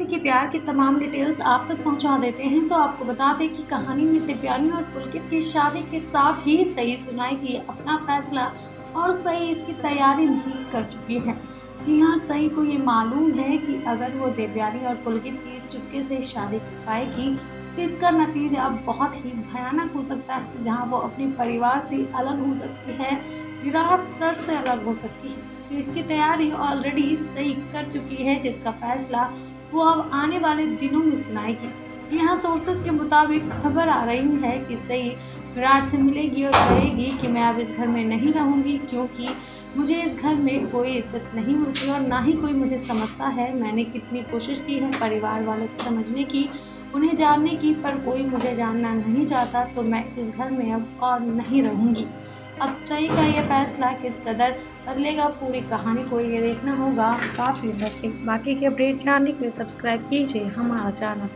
प्यार की तमाम डिटेल्स आप तक पहुँचा देते हैं तो आपको बता दें कि कहानी में दिव्यानी और पुलकित की शादी के साथ ही सही सुनाई की अपना फैसला और सही इसकी तैयारी भी कर चुकी है। जी हाँ सही को ये मालूम है कि अगर वो देवयानी और पुलकित की चुपके से शादी कर पाएगी तो इसका नतीजा बहुत ही भयानक हो सकता है, जहाँ वो अपने परिवार से अलग हो सकती है, विराट सर से अलग हो सकती है। तो इसकी तैयारी ऑलरेडी सही कर चुकी है, जिसका फैसला वो अब आने वाले दिनों में सुनाएगी। जी हाँ सोर्सेस के मुताबिक खबर आ रही है कि सही विराट से मिलेगी और कहेगी कि मैं अब इस घर में नहीं रहूँगी क्योंकि मुझे इस घर में कोई इज़्ज़त नहीं मिलती और ना ही कोई मुझे समझता है। मैंने कितनी कोशिश की है परिवार वालों को समझने की, उन्हें जानने की, पर कोई मुझे जानना नहीं चाहता तो मैं इस घर में अब और नहीं रहूँगी। अब सही का यह फैसला किस कदर बदलेगा, पूरी कहानी को ये देखना होगा। काफ़ी बाकी के अपडेट जानने के लिए सब्सक्राइब कीजिए हमारा चैनल।